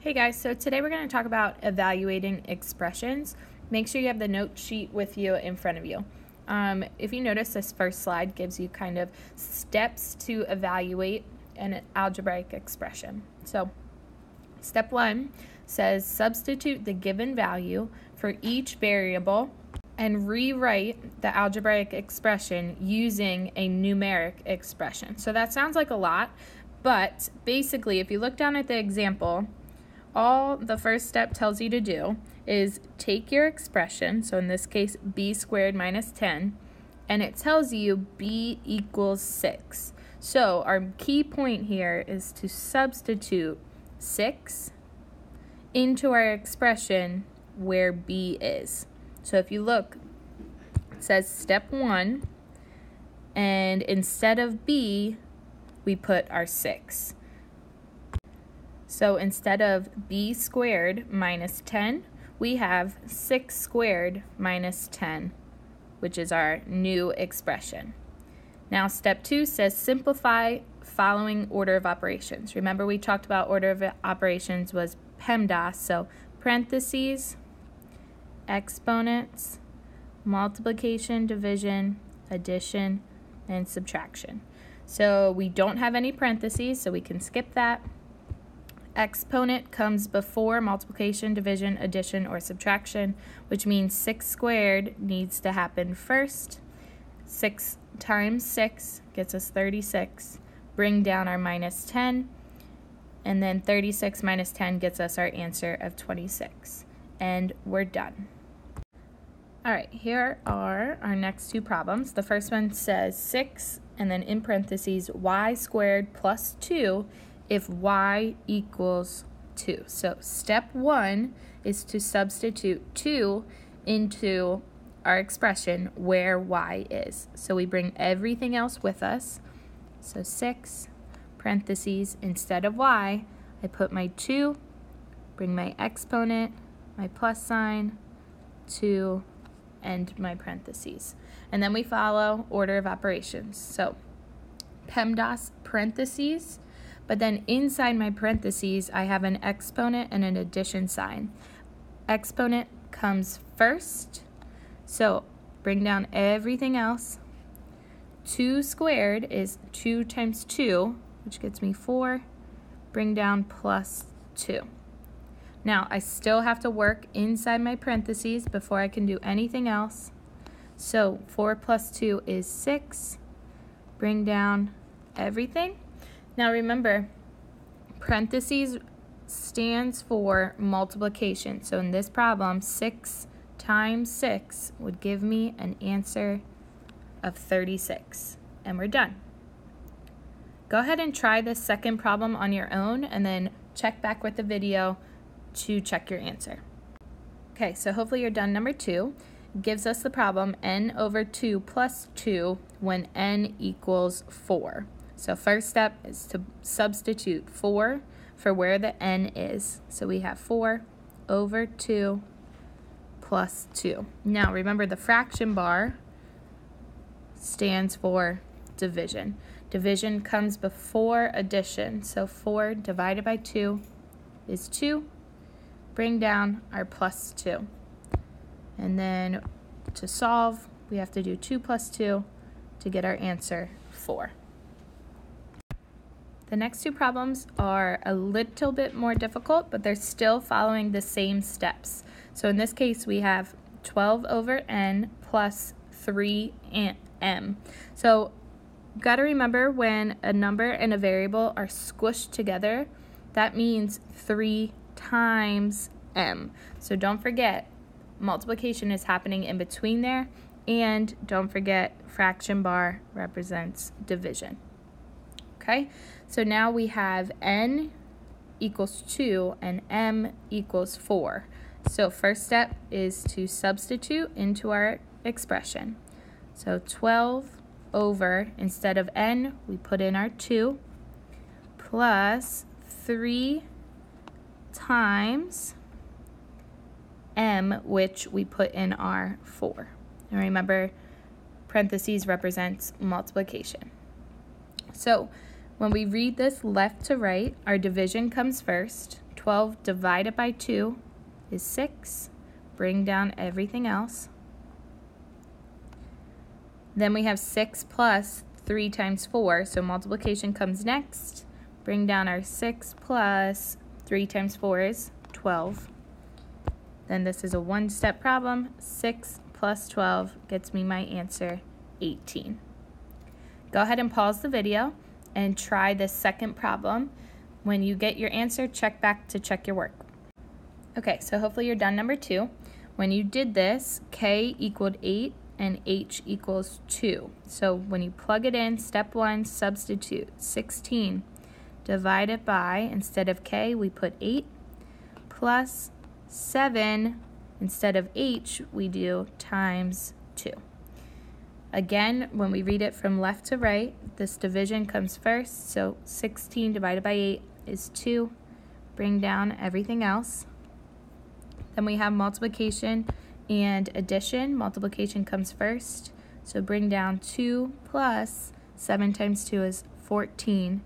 Hey guys, so today we're going to talk about evaluating expressions. Make sure you have the note sheet with you in front of you. Um, if you notice, this first slide gives you kind of steps to evaluate an algebraic expression. So, step one says substitute the given value for each variable and rewrite the algebraic expression using a numeric expression. So that sounds like a lot, but basically, if you look down at the example, all the first step tells you to do is take your expression, so in this case, b squared minus 10, and it tells you b equals 6. So our key point here is to substitute 6 into our expression where b is. So if you look, it says step 1, and instead of b, we put our 6. So instead of b squared minus 10, we have 6 squared minus 10, which is our new expression. Now step 2 says simplify following order of operations. Remember we talked about order of operations was PEMDAS, so parentheses, exponents, multiplication, division, addition, and subtraction. So we don't have any parentheses, so we can skip that. Exponent comes before multiplication, division, addition, or subtraction, which means 6 squared needs to happen first. 6 times 6 gets us 36. Bring down our minus 10, and then 36 minus 10 gets us our answer of 26. And we're done. All right, here are our next two problems. The first one says 6, and then in parentheses, y squared plus 2 if y equals 2. So step 1 is to substitute 2 into our expression where y is. So we bring everything else with us. So 6 parentheses instead of y, I put my 2, bring my exponent, my plus sign, 2, and my parentheses. And then we follow order of operations. So PEMDAS parentheses but then inside my parentheses, I have an exponent and an addition sign. Exponent comes first, so bring down everything else. 2 squared is 2 times 2, which gets me 4. Bring down plus 2. Now, I still have to work inside my parentheses before I can do anything else. So 4 plus 2 is 6. Bring down everything. Now remember, parentheses stands for multiplication. So in this problem, 6 times 6 would give me an answer of 36. And we're done. Go ahead and try this second problem on your own and then check back with the video to check your answer. Okay, so hopefully you're done. Number two gives us the problem n over 2 plus 2 when n equals 4. So first step is to substitute 4 for where the n is. So we have 4 over 2 plus 2. Now remember the fraction bar stands for division. Division comes before addition. So 4 divided by 2 is 2. Bring down our plus 2. And then to solve, we have to do 2 plus 2 to get our answer 4. The next two problems are a little bit more difficult, but they're still following the same steps. So in this case, we have 12 over n plus 3 m. So you've got to remember when a number and a variable are squished together, that means 3 times m. So don't forget, multiplication is happening in between there, and don't forget fraction bar represents division. Okay, so now we have n equals 2 and m equals 4. So first step is to substitute into our expression. So 12 over, instead of n, we put in our 2, plus 3 times m, which we put in our 4. And remember, parentheses represents multiplication. So when we read this left to right, our division comes first. 12 divided by 2 is 6. Bring down everything else. Then we have 6 plus 3 times 4, so multiplication comes next. Bring down our 6 plus 3 times 4 is 12. Then this is a one-step problem. 6 plus 12 gets me my answer, 18. Go ahead and pause the video and try this second problem. When you get your answer, check back to check your work. Okay, so hopefully you're done number two. When you did this, k equaled 8 and h equals 2. So when you plug it in, step one, substitute 16 divided by, instead of k, we put 8 plus 7, instead of h, we do times 2. Again, when we read it from left to right, this division comes first. So 16 divided by 8 is 2. Bring down everything else. Then we have multiplication and addition. Multiplication comes first. So bring down 2 plus 7 times 2 is 14.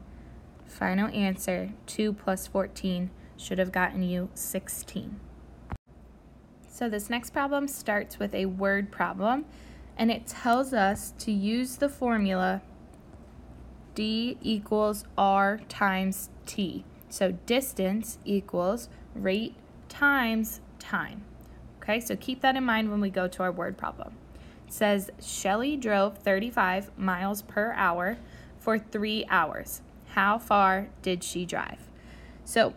Final answer, 2 plus 14 should have gotten you 16. So this next problem starts with a word problem and it tells us to use the formula d equals r times t. So distance equals rate times time. Okay, so keep that in mind when we go to our word problem. It says Shelly drove 35 miles per hour for three hours. How far did she drive? So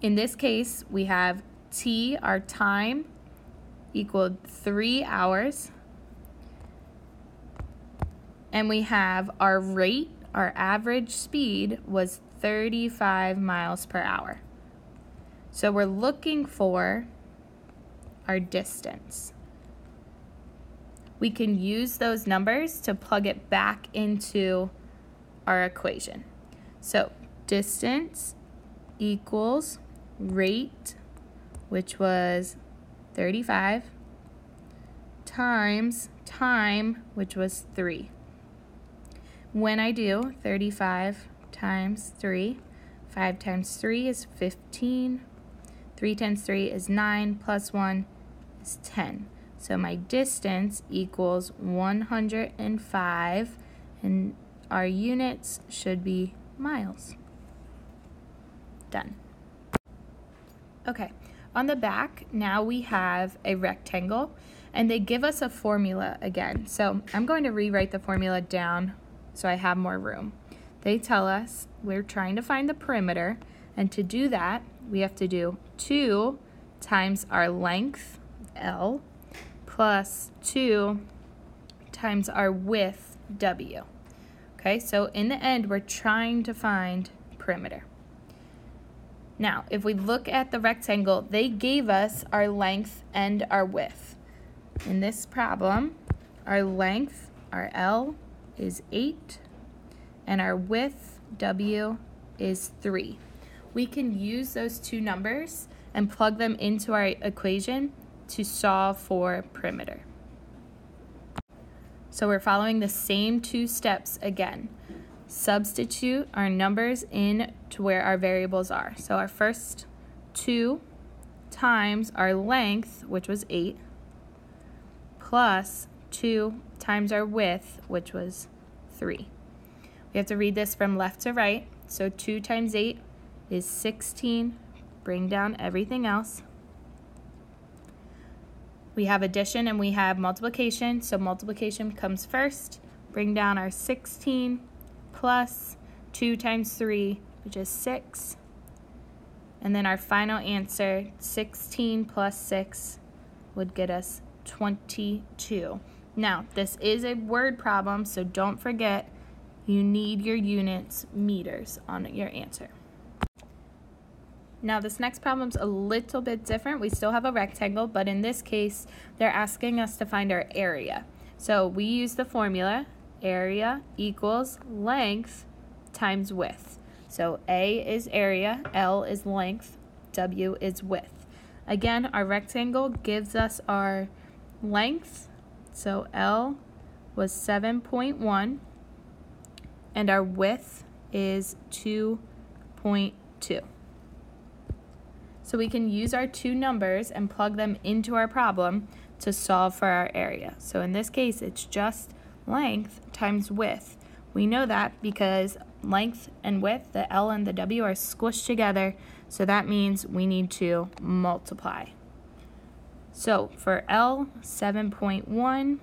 in this case, we have t, our time, equaled three hours and we have our rate, our average speed was 35 miles per hour. So we're looking for our distance. We can use those numbers to plug it back into our equation. So distance equals rate, which was 35, times time, which was 3. When I do 35 times 3, 5 times 3 is 15, 3 times 3 is 9, plus 1 is 10. So my distance equals 105, and our units should be miles. Done. Okay, on the back, now we have a rectangle, and they give us a formula again. So I'm going to rewrite the formula down so I have more room. They tell us we're trying to find the perimeter, and to do that, we have to do 2 times our length, L, plus 2 times our width, W. Okay, so in the end, we're trying to find perimeter. Now, if we look at the rectangle, they gave us our length and our width. In this problem, our length, our L, is 8 and our width, W, is 3. We can use those two numbers and plug them into our equation to solve for perimeter. So we're following the same two steps again. Substitute our numbers in to where our variables are. So our first 2 times our length, which was 8, plus 2 times our width, which was 3. We have to read this from left to right. So 2 times 8 is 16. Bring down everything else. We have addition and we have multiplication. So multiplication comes first. Bring down our 16 plus 2 times 3, which is 6. And then our final answer, 16 plus 6, would get us 22. Now, this is a word problem, so don't forget you need your units meters on your answer. Now this next problem's a little bit different. We still have a rectangle, but in this case, they're asking us to find our area. So we use the formula, area equals length times width. So A is area, L is length, W is width. Again, our rectangle gives us our length so L was 7.1 and our width is 2.2. So we can use our two numbers and plug them into our problem to solve for our area. So in this case, it's just length times width. We know that because length and width, the L and the W are squished together, so that means we need to multiply. So for L, 7.1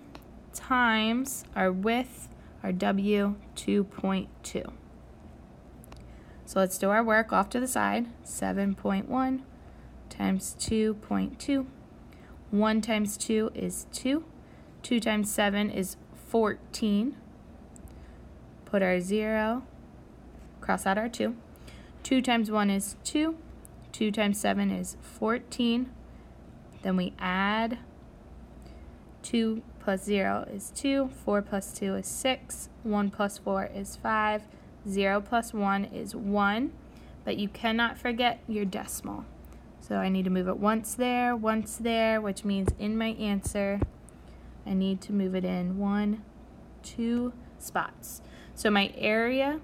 times our width, our W, 2.2. So let's do our work off to the side. 7.1 times 2.2. 1 times 2 is 2. 2 times 7 is 14. Put our 0, cross out our 2. 2 times 1 is 2. 2 times 7 is 14. Then we add 2 plus 0 is 2. 4 plus 2 is 6. 1 plus 4 is 5. 0 plus 1 is 1. But you cannot forget your decimal. So I need to move it once there, once there, which means in my answer, I need to move it in one, two spots. So my area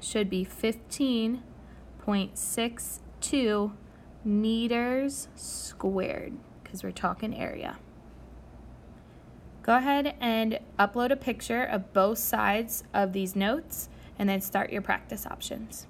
should be 15.62 meters squared because we're talking area. Go ahead and upload a picture of both sides of these notes and then start your practice options.